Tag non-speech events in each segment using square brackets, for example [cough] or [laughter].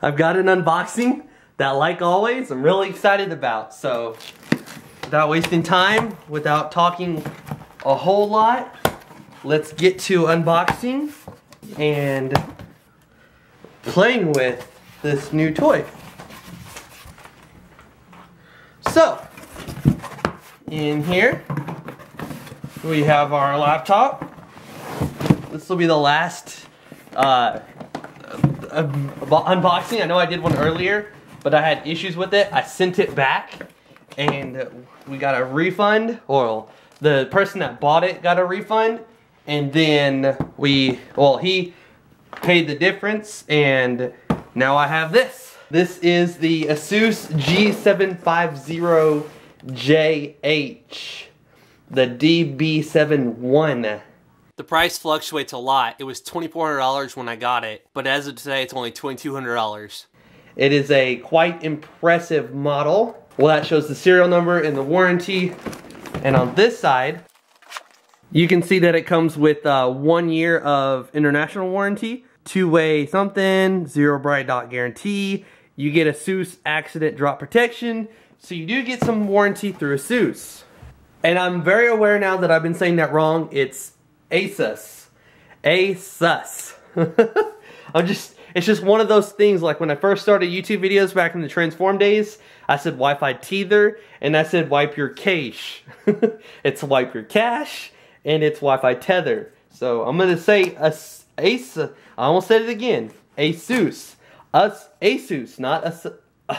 I've got an unboxing that, like always, I'm really excited about. So, without wasting time, without talking a whole lot, let's get to unboxing and playing with this new toy. So, in here, we have our laptop. This will be the last uh, uh, unboxing. I know I did one earlier, but I had issues with it. I sent it back, and we got a refund, or the person that bought it got a refund, and then we, well, he paid the difference, and now I have this. This is the Asus G750JH, the DB71. The price fluctuates a lot. It was $2,400 when I got it, but as of today, it's only $2,200. It is a quite impressive model. Well, that shows the serial number and the warranty. And on this side, you can see that it comes with uh, one year of international warranty, two-way something, zero bright dot guarantee. You get a ASUS accident drop protection, so you do get some warranty through ASUS. And I'm very aware now that I've been saying that wrong. It's Asus. Asus. [laughs] I'm just, it's just one of those things like when I first started YouTube videos back in the Transform days, I said Wi-Fi tether and I said wipe your cache. [laughs] it's wipe your cache and it's Wi-Fi tether. So I'm going to say As Asus. I almost said it again. Asus. Us Asus, not us. [sighs]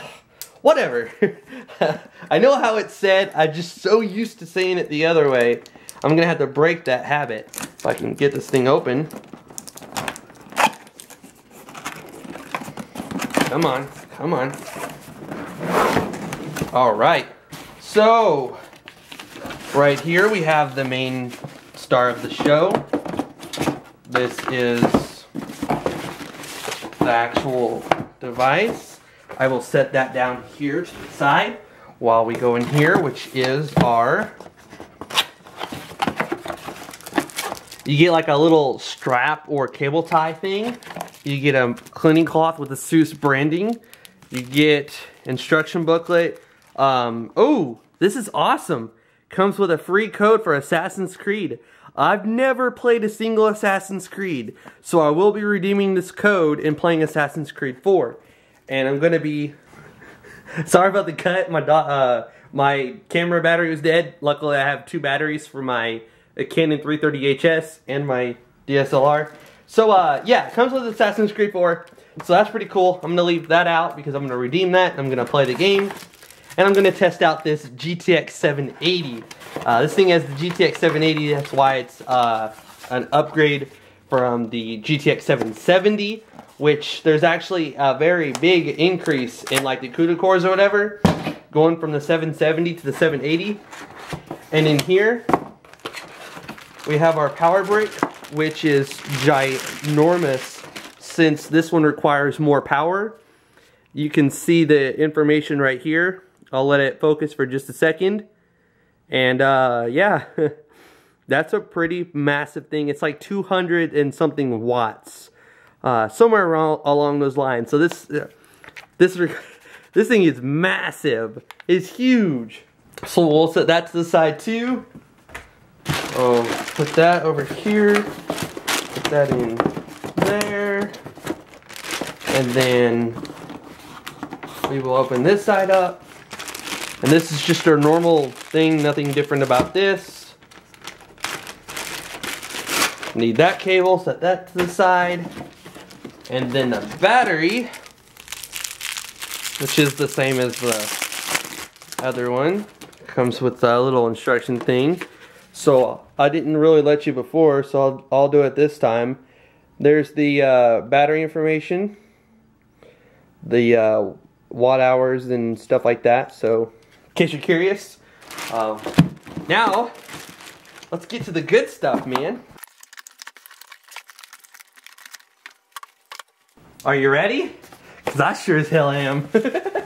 Whatever. [laughs] I know how it's said. I'm just so used to saying it the other way. I'm gonna have to break that habit if I can get this thing open. Come on, come on. All right, so right here we have the main star of the show. This is the actual device. I will set that down here to the side while we go in here, which is our You get like a little strap or cable tie thing. You get a cleaning cloth with the Asus branding. You get instruction booklet. Um, oh, this is awesome. Comes with a free code for Assassin's Creed. I've never played a single Assassin's Creed, so I will be redeeming this code and playing Assassin's Creed 4. And I'm to be... [laughs] Sorry about the cut. My, uh, my camera battery was dead. Luckily, I have two batteries for my a Canon 330HS and my DSLR. So uh, yeah, it comes with Assassin's Creed 4. So that's pretty cool. I'm gonna leave that out because I'm gonna redeem that. I'm gonna play the game. And I'm gonna test out this GTX 780. Uh, this thing has the GTX 780, that's why it's uh, an upgrade from the GTX 770, which there's actually a very big increase in like the CUDA cores or whatever, going from the 770 to the 780. And in here, we have our power brick, which is ginormous since this one requires more power. You can see the information right here. I'll let it focus for just a second. And uh, [laughs] yeah, that's a pretty massive thing. It's like 200 and something watts. Uh, somewhere around, along those lines. So this, uh, this, [laughs] this thing is massive. It's huge. So we'll set that to the side too. Oh, put that over here, put that in there, and then we will open this side up. And this is just our normal thing, nothing different about this. Need that cable, set that to the side. And then the battery, which is the same as the other one, comes with a little instruction thing. So I didn't really let you before, so I'll, I'll do it this time. There's the uh, battery information, the uh, watt hours and stuff like that. So in case you're curious. Um, now, let's get to the good stuff, man. Are you ready? Because I sure as hell am. [laughs]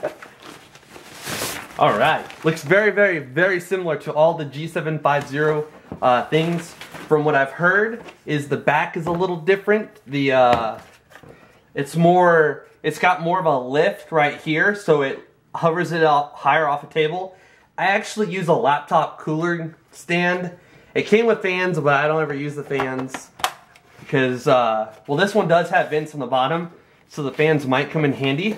All right, looks very, very, very similar to all the G750 uh, things. From what I've heard, is the back is a little different. The uh, it's more It's got more of a lift right here, so it hovers it up higher off a table. I actually use a laptop cooler stand. It came with fans, but I don't ever use the fans because, uh, well, this one does have vents on the bottom, so the fans might come in handy.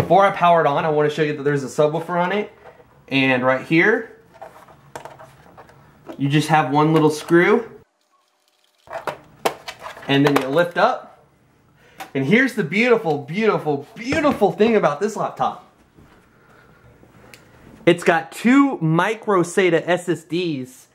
Before I power it on, I want to show you that there's a subwoofer on it. And right here, you just have one little screw. And then you lift up. And here's the beautiful, beautiful, beautiful thing about this laptop. It's got two micro SATA SSDs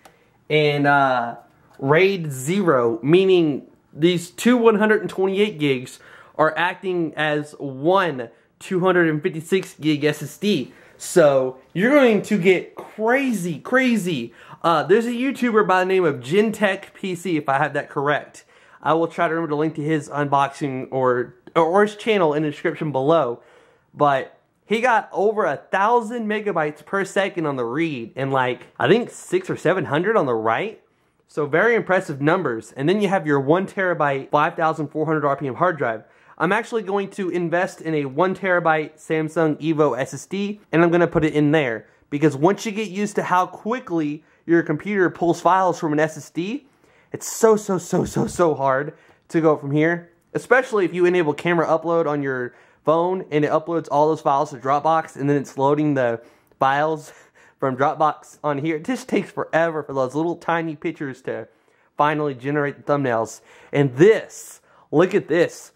and uh, RAID 0, meaning these two 128 gigs are acting as one 256 gig SSD. So you're going to get crazy, crazy. Uh, there's a YouTuber by the name of GenTechPC, if I have that correct. I will try to remember to link to his unboxing or or his channel in the description below. But he got over a thousand megabytes per second on the read and like I think six or seven hundred on the write. So very impressive numbers. And then you have your one terabyte, 5,400 RPM hard drive. I'm actually going to invest in a one terabyte Samsung Evo SSD and I'm gonna put it in there because once you get used to how quickly your computer pulls files from an SSD, it's so, so, so, so, so hard to go from here, especially if you enable camera upload on your phone and it uploads all those files to Dropbox and then it's loading the files [laughs] from Dropbox on here. It just takes forever for those little tiny pictures to finally generate the thumbnails. And this, look at this.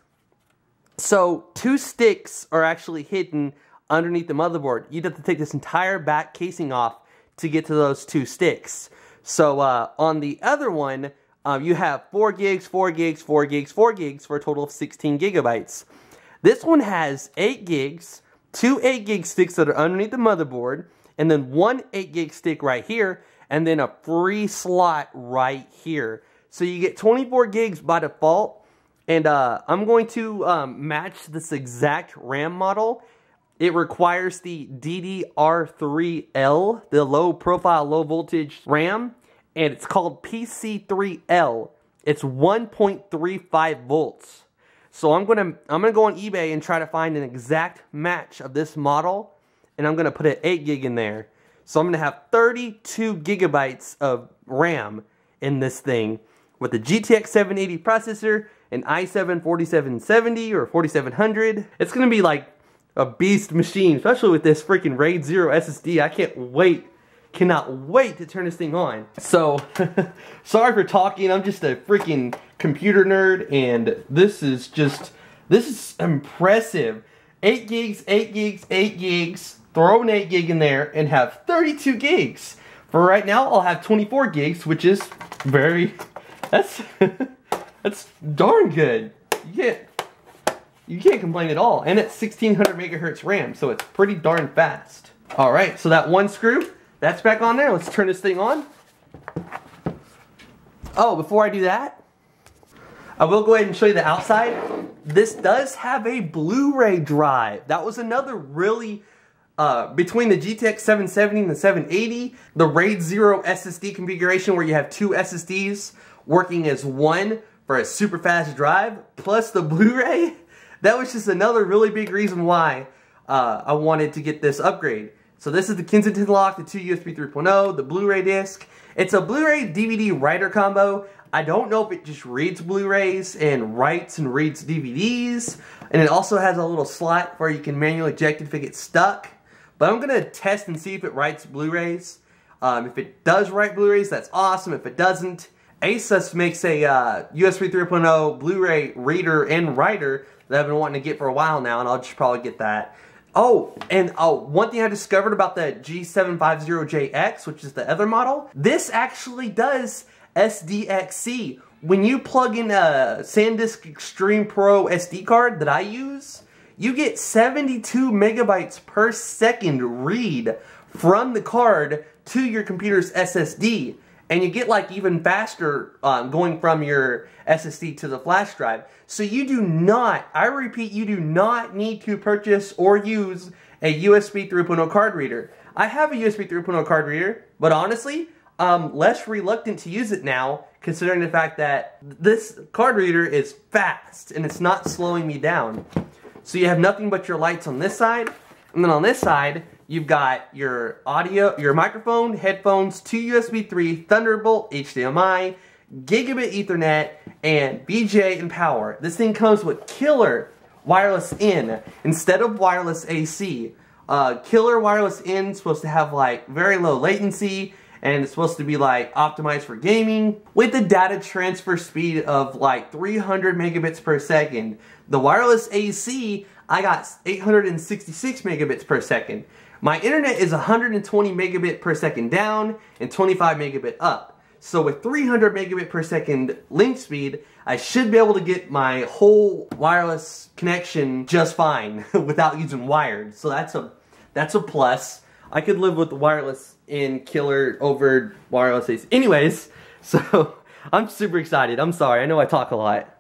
So two sticks are actually hidden underneath the motherboard. You'd have to take this entire back casing off to get to those two sticks. So uh, on the other one, uh, you have 4 gigs, 4 gigs, 4 gigs, 4 gigs for a total of 16 gigabytes. This one has 8 gigs, two 8 gig sticks that are underneath the motherboard, and then one 8 gig stick right here, and then a free slot right here. So you get 24 gigs by default, and uh, I'm going to um, match this exact RAM model. It requires the DDR3L, the low profile, low voltage RAM, and it's called PC3L. It's 1.35 volts. So I'm gonna I'm gonna go on eBay and try to find an exact match of this model, and I'm gonna put an 8 gig in there. So I'm gonna have 32 gigabytes of RAM in this thing with the GTX 780 processor an i7 4770 or 4700. It's to be like a beast machine, especially with this freaking RAID 0 SSD. I can't wait, cannot wait to turn this thing on. So, [laughs] sorry for talking, I'm just a freaking computer nerd, and this is just, this is impressive. 8 gigs, 8 gigs, 8 gigs, throw an 8 gig in there, and have 32 gigs. For right now, I'll have 24 gigs, which is very, that's... [laughs] That's darn good. You can't, you can't complain at all. And it's 1600 megahertz RAM, so it's pretty darn fast. All right, so that one screw, that's back on there. Let's turn this thing on. Oh, before I do that, I will go ahead and show you the outside. This does have a Blu-ray drive. That was another really, uh, between the GTX 770 and the 780, the RAID 0 SSD configuration where you have two SSDs working as one for a super fast drive, plus the Blu-ray, [laughs] that was just another really big reason why uh, I wanted to get this upgrade. So this is the Kensington lock, the 2 USB 3.0, the Blu-ray disc. It's a Blu-ray DVD writer combo. I don't know if it just reads Blu-rays and writes and reads DVDs. And it also has a little slot where you can manually eject it if it gets stuck. But I'm going to test and see if it writes Blu-rays. Um, if it does write Blu-rays, that's awesome. If it doesn't, Asus makes a uh, USB 3.0 Blu-ray reader and writer that I've been wanting to get for a while now, and I'll just probably get that. Oh, and oh, one thing I discovered about the G750JX, which is the other model, this actually does SDXC. When you plug in a SanDisk Extreme Pro SD card that I use, you get 72 megabytes per second read from the card to your computer's SSD and you get like even faster um, going from your SSD to the flash drive. So you do not, I repeat, you do not need to purchase or use a USB 3.0 card reader. I have a USB 3.0 card reader, but honestly, I'm less reluctant to use it now, considering the fact that this card reader is fast and it's not slowing me down. So you have nothing but your lights on this side, and then on this side, you've got your audio, your microphone, headphones, two USB 3, Thunderbolt, HDMI, gigabit ethernet, and VGA and power. This thing comes with killer wireless-N instead of wireless AC. Uh, killer wireless-N is supposed to have like very low latency and it's supposed to be like optimized for gaming with the data transfer speed of like 300 megabits per second. The wireless AC, I got 866 megabits per second. My internet is 120 megabit per second down and 25 megabit up. So with 300 megabit per second link speed, I should be able to get my whole wireless connection just fine [laughs] without using wired. So that's a that's a plus. I could live with wireless in killer over wireless AC. Anyways, [laughs] so I'm super excited. I'm sorry. I know I talk a lot.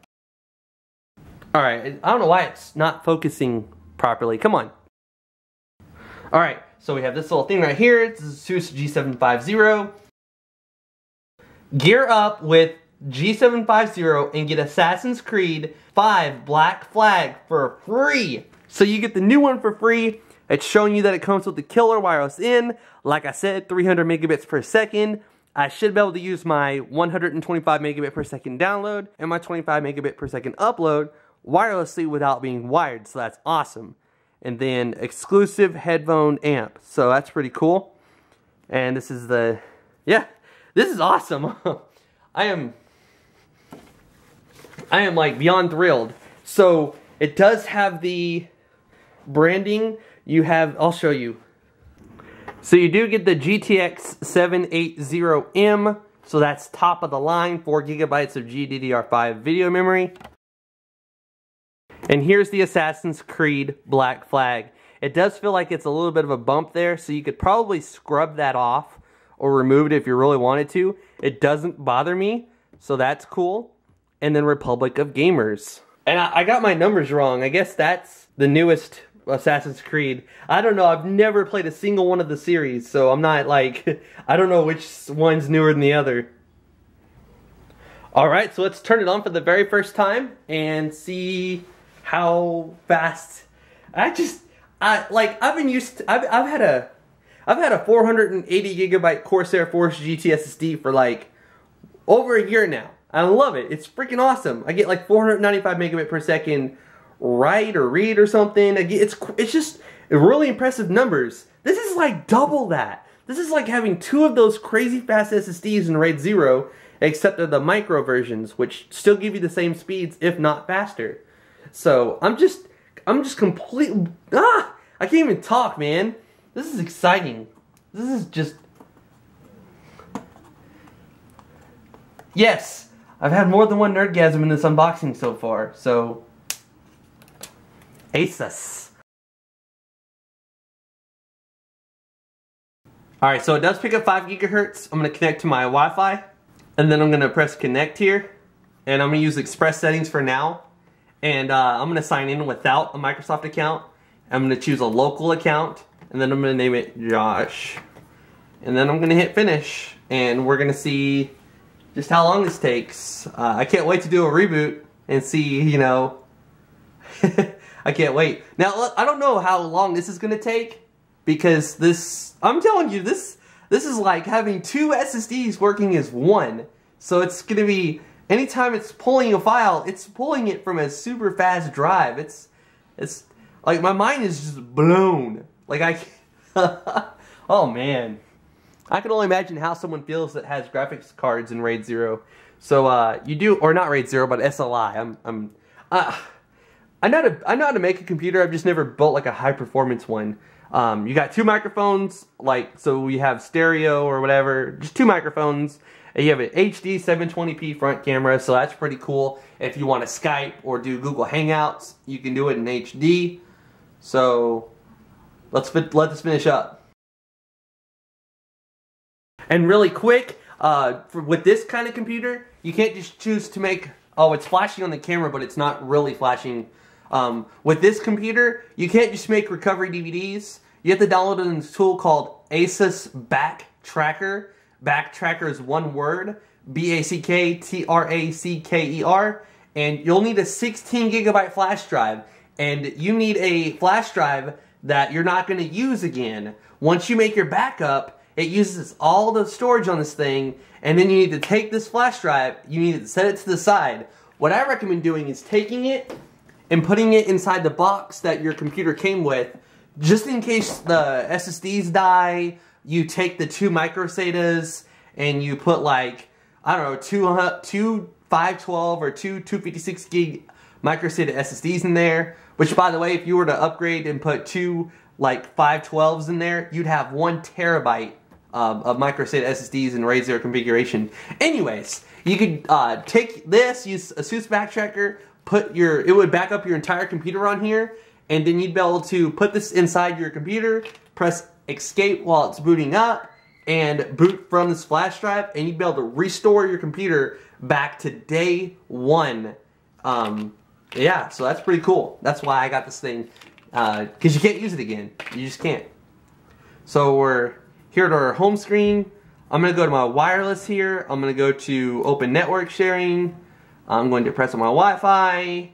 All right. I don't know why it's not focusing properly. Come on. All right. So we have this little thing right here. It's a ASUS G750. Gear up with G750 and get Assassin's Creed 5 Black Flag for free. So you get the new one for free. It's showing you that it comes with the killer wireless-N. Like I said, 300 megabits per second. I should be able to use my 125 megabit per second download and my 25 megabit per second upload wirelessly without being wired. So that's awesome. And then exclusive headphone amp. So that's pretty cool. And this is the, yeah, this is awesome. [laughs] I am, I am like beyond thrilled. So it does have the branding. You have, I'll show you. So you do get the GTX 780M. So that's top of the line, 4 gigabytes of GDDR5 video memory. And here's the Assassin's Creed Black Flag. It does feel like it's a little bit of a bump there, so you could probably scrub that off or remove it if you really wanted to. It doesn't bother me, so that's cool. And then Republic of Gamers. And I, I got my numbers wrong. I guess that's the newest Assassin's Creed. I don't know. I've never played a single one of the series, so I'm not like, [laughs] I don't know which one's newer than the other. Alright, so let's turn it on for the very first time and see how fast. I just, I like, I've been used to, I've, I've had a, I've had a 480 gigabyte Corsair Force GT SSD for like over a year now. I love it. It's freaking awesome. I get like 495 megabit per second write or read or something. It's it's just really impressive numbers. This is like double that. This is like having two of those crazy fast SSDs in RAID 0, except they're the micro versions, which still give you the same speeds, if not faster. So I'm just I'm just completely ah I can't even talk, man. This is exciting. This is just Yes, I've had more than one nerdgasm in this unboxing so far, so Asus. Alright, so it does pick up 5 gigahertz. I'm to connect to my Wi-Fi. And then I'm to press connect here. And I'm to use express settings for now. And uh, I'm to sign in without a Microsoft account. I'm to choose a local account. And then I'm to name it Josh. And then I'm to hit finish. And we're to see just how long this takes. Uh, I can't wait to do a reboot and see, you know, [laughs] I can't wait. Now, I don't know how long this is to take because this, I'm telling you, this this is like having two SSDs working as one. So it's to be, anytime it's pulling a file, it's pulling it from a super fast drive. It's, it's, like my mind is just blown. Like I, [laughs] oh man. I can only imagine how someone feels that has graphics cards in RAID 0. So uh, you do, or not RAID 0, but SLI. I'm, I'm, uh, I know how to I know how to make a computer. I've just never built like a high performance one. Um, you got two microphones, like so we have stereo or whatever, just two microphones. And you have an HD 720p front camera, so that's pretty cool. If you want to Skype or do Google Hangouts, you can do it in HD. So let's let this finish up. And really quick, uh, for, with this kind of computer, you can't just choose to make, oh, it's flashing on the camera, but it's not really flashing um, with this computer, you can't just make recovery DVDs. You have to download a tool called Asus Back Tracker, Backtracker is one word, B-A-C-K-T-R-A-C-K-E-R, and you'll need a 16 gigabyte flash drive, and you need a flash drive that you're not going to use again. Once you make your backup, it uses all the storage on this thing, and then you need to take this flash drive, you need to set it to the side. What I recommend doing is taking it and putting it inside the box that your computer came with, just in case the SSDs die, you take the two micro SATAs and you put like, I don't know, two, two 512 or two 256 gig micro SATA SSDs in there, which by the way, if you were to upgrade and put two like 512s in there, you'd have one terabyte um, of micro SATA SSDs in RAID 0 configuration. Anyways, you could uh, take this, use a ASUS Backtracker, put your, it would back up your entire computer on here, and then you'd be able to put this inside your computer, press escape while it's booting up, and boot from this flash drive, and you'd be able to restore your computer back to day one. Um, yeah, so that's pretty cool. That's why I got this thing, because uh, you can't use it again. You just can't. So we're here at our home screen. I'm going to go to my wireless here. I'm going to go to open network sharing. I'm going to press on my Wi-Fi.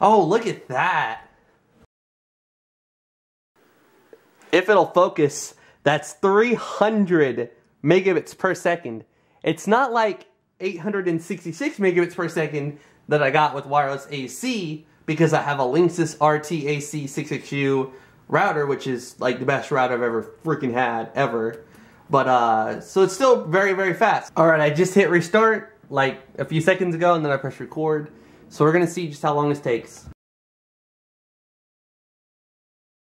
Oh, look at that. If it'll focus, that's 300 megabits per second. It's not like 866 megabits per second that I got with wireless AC because I have a Linksys RT-AC66U router, which is like the best router I've ever freaking had, ever. But, uh, so it's still very, very fast. Alright, I just hit restart like a few seconds ago and then I press record. So we're gonna see just how long this takes.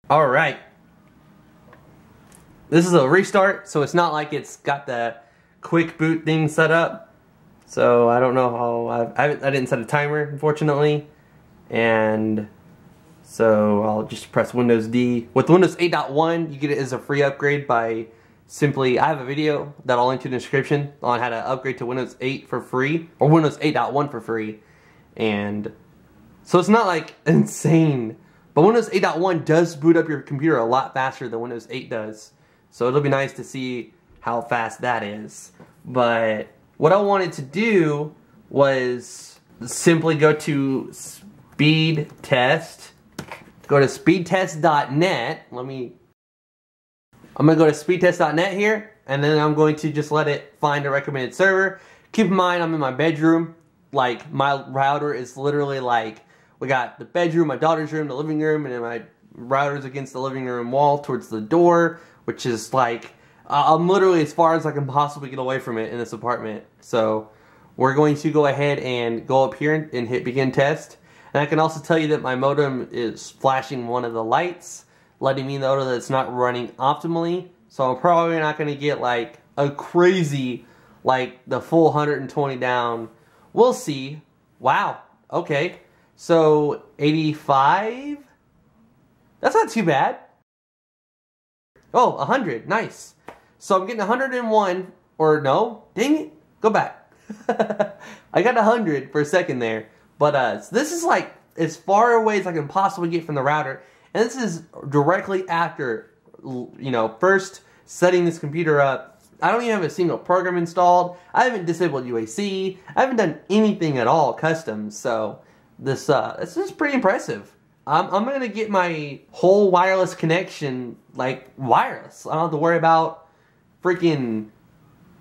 Alright. This is a restart, so it's not like it's got the quick boot thing set up. So I don't know how, I, I, I didn't set a timer unfortunately. And so I'll just press Windows D. With Windows 8.1 you get it as a free upgrade by simply, I have a video that I'll link to in the description on how to upgrade to Windows 8 for free. Or Windows 8.1 for free. And so it's not like [laughs] insane. But Windows 8.1 does boot up your computer a lot faster than Windows 8 does. So it'll be nice to see how fast that is. But what I wanted to do was simply go to speed test. Go to speedtest.net. Let me, I'm to go to speedtest.net here, and then I'm going to just let it find a recommended server. Keep in mind, I'm in my bedroom. Like, my router is literally like, we got the bedroom, my daughter's room, the living room, and then my router's against the living room wall towards the door, which is like I'm literally as far as I can possibly get away from it in this apartment. So we're going to go ahead and go up here and hit begin test. And I can also tell you that my modem is flashing one of the lights, letting me know that it's not running optimally. So I'm probably not going to get like a crazy, like the full 120 down. We'll see. Wow. Okay. So 85? That's not too bad. Oh, 100. Nice. So I'm getting 101, or no, dang it, go back. [laughs] I got 100 for a second there. But uh, so this is like as far away as I can possibly get from the router. And this is directly after, you know, first setting this computer up. I don't even have a single program installed. I haven't disabled UAC. I haven't done anything at all custom. So this uh, this is pretty impressive. I'm, I'm to get my whole wireless connection like wireless. I don't have to worry about freaking.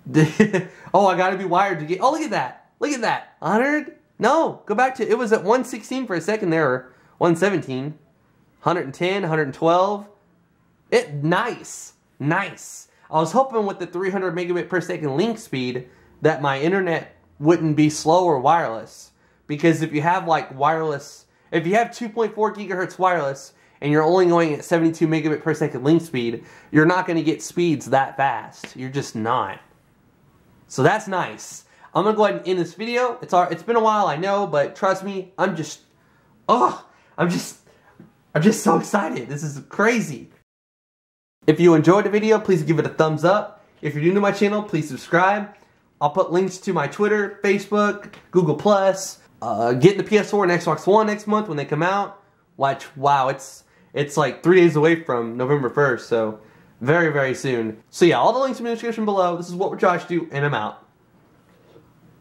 [laughs] oh, I gotta be wired to get. Oh, look at that! Look at that! 100? No, go back to. It was at 116 for a second there, or 117, 110, 112. It nice, nice. I was hoping with the 300 megabit per second link speed that my internet wouldn't be slow or wireless. Because if you have like wireless, if you have 2.4 gigahertz wireless, and you're only going at 72 megabit per second link speed, you're not going to get speeds that fast. You're just not. So that's nice. I'm going to go ahead and end this video. It's it's been a while, I know, but trust me, I'm just, oh, I'm just, I'm just so excited. This is crazy. If you enjoyed the video, please give it a thumbs up. If you're new to my channel, please subscribe. I'll put links to my Twitter, Facebook, Google+, Plus. Uh, getting the PS4 and Xbox One next month when they come out. Watch, wow, it's it's like three days away from November 1st, so very, very soon. So yeah, all the links in the description below. This is what we're trying to do, and I'm out.